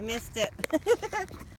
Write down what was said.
I missed it.